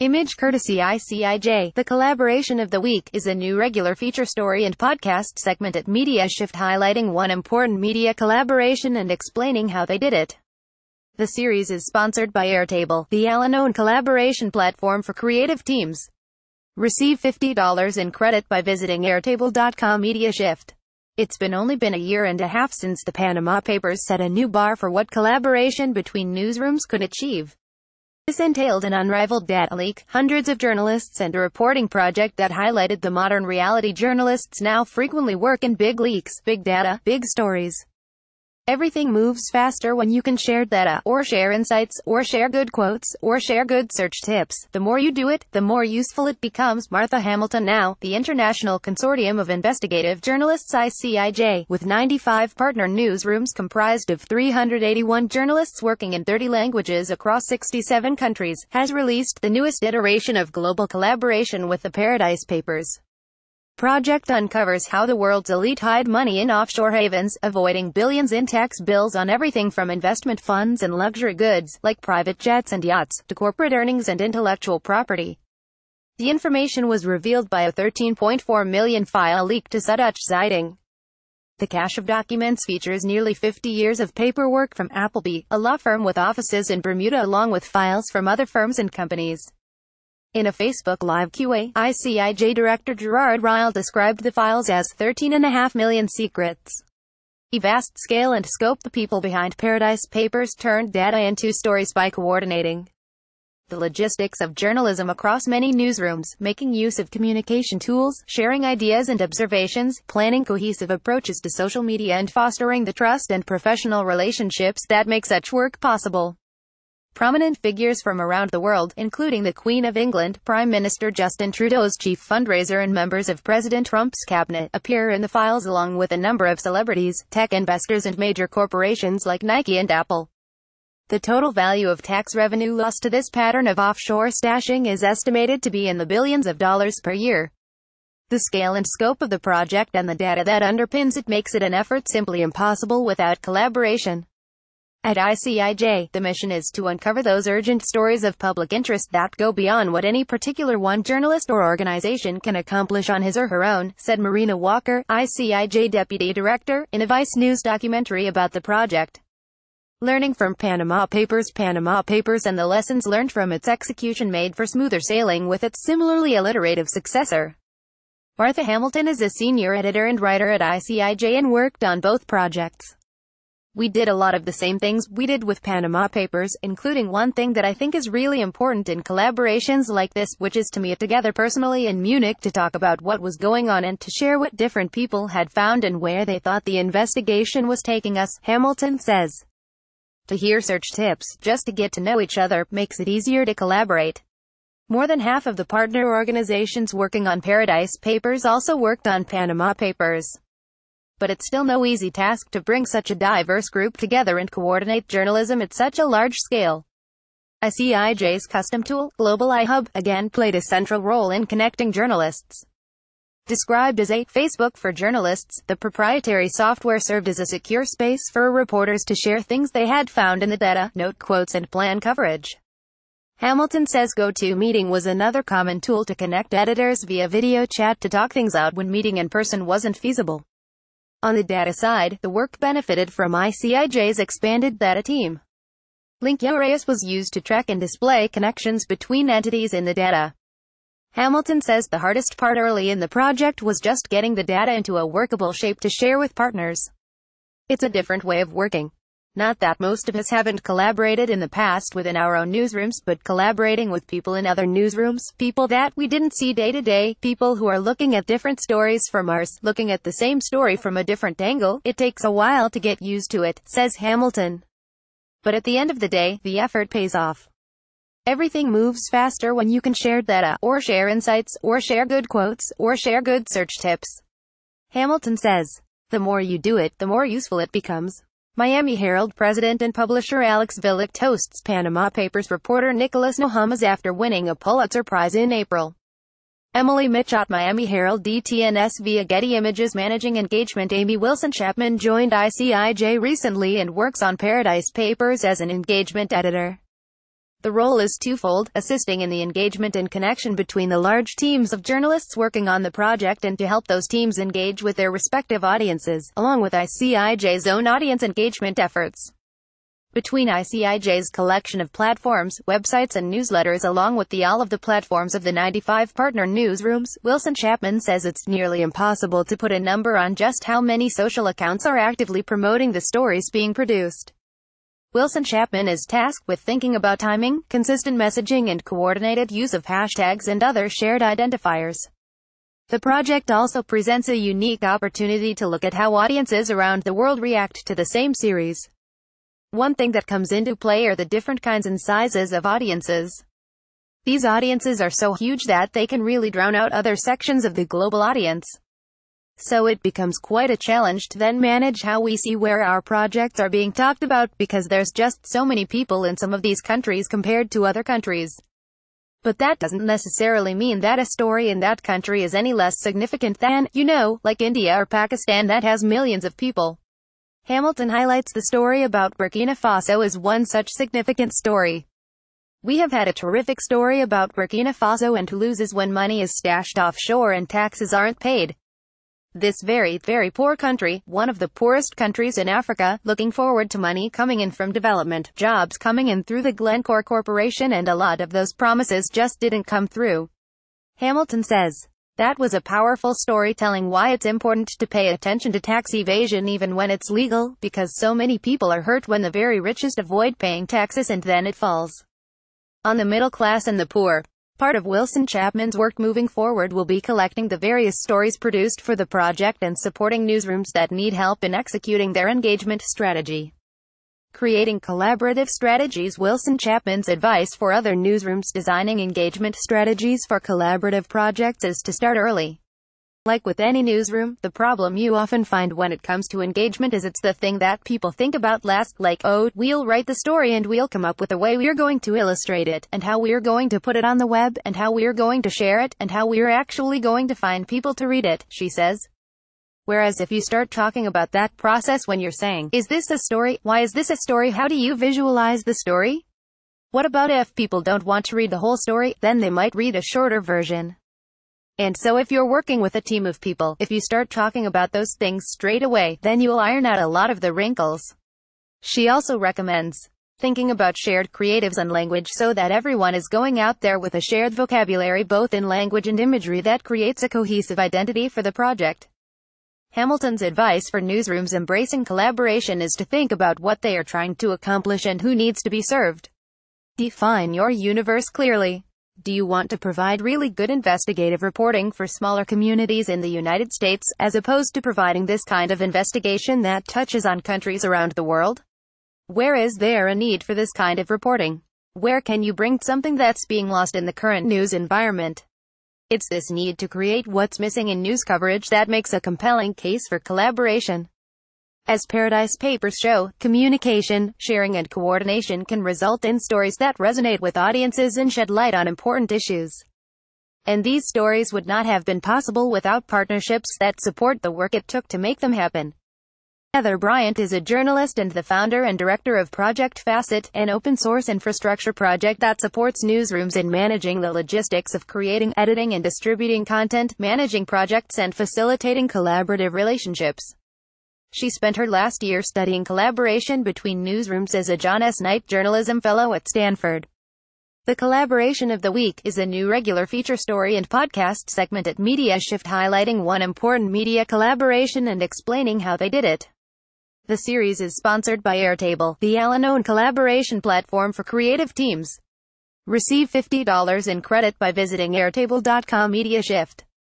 Image courtesy ICIJ. The Collaboration of the Week is a new regular feature story and podcast segment at Media Shift highlighting one important media collaboration and explaining how they did it. The series is sponsored by Airtable, the all-in-one collaboration platform for creative teams. Receive $50 in credit by visiting airtable.com Media Shift. It's been only been a year and a half since the Panama Papers set a new bar for what collaboration between newsrooms could achieve. This entailed an unrivaled data leak, hundreds of journalists and a reporting project that highlighted the modern reality journalists now frequently work in big leaks, big data, big stories. Everything moves faster when you can share data, or share insights, or share good quotes, or share good search tips. The more you do it, the more useful it becomes. Martha Hamilton Now, the International Consortium of Investigative Journalists ICIJ, with 95 partner newsrooms comprised of 381 journalists working in 30 languages across 67 countries, has released the newest iteration of global collaboration with the Paradise Papers. Project uncovers how the world's elite hide money in offshore havens, avoiding billions in tax bills on everything from investment funds and luxury goods, like private jets and yachts, to corporate earnings and intellectual property. The information was revealed by a 13.4 million file leak to Süddeutsche Zeitung. The cache of documents features nearly 50 years of paperwork from Appleby, a law firm with offices in Bermuda along with files from other firms and companies. In a Facebook Live QA, ICIJ Director Gerard Ryle described the files as 13.5 million secrets. A vast scale and scope the people behind Paradise Papers turned data into stories by coordinating the logistics of journalism across many newsrooms, making use of communication tools, sharing ideas and observations, planning cohesive approaches to social media and fostering the trust and professional relationships that make such work possible. Prominent figures from around the world, including the Queen of England, Prime Minister Justin Trudeau's chief fundraiser and members of President Trump's cabinet, appear in the files along with a number of celebrities, tech investors and major corporations like Nike and Apple. The total value of tax revenue lost to this pattern of offshore stashing is estimated to be in the billions of dollars per year. The scale and scope of the project and the data that underpins it makes it an effort simply impossible without collaboration. At ICIJ, the mission is to uncover those urgent stories of public interest that go beyond what any particular one journalist or organization can accomplish on his or her own, said Marina Walker, ICIJ Deputy Director, in a Vice News documentary about the project. Learning from Panama Papers Panama Papers and the lessons learned from its execution made for smoother sailing with its similarly alliterative successor. Martha Hamilton is a senior editor and writer at ICIJ and worked on both projects. We did a lot of the same things we did with Panama Papers, including one thing that I think is really important in collaborations like this, which is to meet together personally in Munich to talk about what was going on and to share what different people had found and where they thought the investigation was taking us, Hamilton says. To hear search tips, just to get to know each other, makes it easier to collaborate. More than half of the partner organizations working on Paradise Papers also worked on Panama Papers but it's still no easy task to bring such a diverse group together and coordinate journalism at such a large scale. ICIJ's custom tool, Global iHub, again played a central role in connecting journalists. Described as a Facebook for journalists, the proprietary software served as a secure space for reporters to share things they had found in the data, note quotes and plan coverage. Hamilton says GoToMeeting was another common tool to connect editors via video chat to talk things out when meeting in person wasn't feasible. On the data side, the work benefited from ICIJ's expanded data team. Link was used to track and display connections between entities in the data. Hamilton says the hardest part early in the project was just getting the data into a workable shape to share with partners. It's a different way of working. Not that most of us haven't collaborated in the past within our own newsrooms, but collaborating with people in other newsrooms, people that we didn't see day to day, people who are looking at different stories from ours, looking at the same story from a different angle, it takes a while to get used to it, says Hamilton. But at the end of the day, the effort pays off. Everything moves faster when you can share data, or share insights, or share good quotes, or share good search tips. Hamilton says, the more you do it, the more useful it becomes. Miami Herald president and publisher Alex Villoch toasts Panama Papers reporter Nicholas Nehamas after winning a Pulitzer Prize in April. Emily Michot Miami Herald DTNS via Getty Images Managing Engagement Amy Wilson Chapman joined ICIJ recently and works on Paradise Papers as an engagement editor. The role is twofold, assisting in the engagement and connection between the large teams of journalists working on the project and to help those teams engage with their respective audiences, along with ICIJ's own audience engagement efforts. Between ICIJ's collection of platforms, websites and newsletters along with the all of the platforms of the 95 partner newsrooms, Wilson Chapman says it's nearly impossible to put a number on just how many social accounts are actively promoting the stories being produced. Wilson Chapman is tasked with thinking about timing, consistent messaging and coordinated use of hashtags and other shared identifiers. The project also presents a unique opportunity to look at how audiences around the world react to the same series. One thing that comes into play are the different kinds and sizes of audiences. These audiences are so huge that they can really drown out other sections of the global audience. So it becomes quite a challenge to then manage how we see where our projects are being talked about because there's just so many people in some of these countries compared to other countries. But that doesn't necessarily mean that a story in that country is any less significant than, you know, like India or Pakistan that has millions of people. Hamilton highlights the story about Burkina Faso as one such significant story. We have had a terrific story about Burkina Faso and who loses when money is stashed offshore and taxes aren't paid. This very, very poor country, one of the poorest countries in Africa, looking forward to money coming in from development, jobs coming in through the Glencore Corporation and a lot of those promises just didn't come through. Hamilton says, that was a powerful story telling why it's important to pay attention to tax evasion even when it's legal, because so many people are hurt when the very richest avoid paying taxes and then it falls on the middle class and the poor. Part of Wilson Chapman's work moving forward will be collecting the various stories produced for the project and supporting newsrooms that need help in executing their engagement strategy. Creating collaborative strategies Wilson Chapman's advice for other newsrooms designing engagement strategies for collaborative projects is to start early. Like with any newsroom, the problem you often find when it comes to engagement is it's the thing that people think about last, like, oh, we'll write the story and we'll come up with a way we're going to illustrate it, and how we're going to put it on the web, and how we're going to share it, and how we're actually going to find people to read it, she says. Whereas if you start talking about that process when you're saying, is this a story? Why is this a story? How do you visualize the story? What about if people don't want to read the whole story, then they might read a shorter version. And so if you're working with a team of people, if you start talking about those things straight away, then you'll iron out a lot of the wrinkles. She also recommends thinking about shared creatives and language so that everyone is going out there with a shared vocabulary both in language and imagery that creates a cohesive identity for the project. Hamilton's advice for newsrooms embracing collaboration is to think about what they are trying to accomplish and who needs to be served. Define your universe clearly. Do you want to provide really good investigative reporting for smaller communities in the United States, as opposed to providing this kind of investigation that touches on countries around the world? Where is there a need for this kind of reporting? Where can you bring something that's being lost in the current news environment? It's this need to create what's missing in news coverage that makes a compelling case for collaboration. As Paradise Papers show, communication, sharing and coordination can result in stories that resonate with audiences and shed light on important issues. And these stories would not have been possible without partnerships that support the work it took to make them happen. Heather Bryant is a journalist and the founder and director of Project Facet, an open-source infrastructure project that supports newsrooms in managing the logistics of creating, editing and distributing content, managing projects and facilitating collaborative relationships. She spent her last year studying collaboration between newsrooms as a John S. Knight Journalism Fellow at Stanford. The Collaboration of the Week is a new regular feature story and podcast segment at Media Shift highlighting one important media collaboration and explaining how they did it. The series is sponsored by Airtable, the all-in-one collaboration platform for creative teams. Receive $50 in credit by visiting airtable.com Media Shift.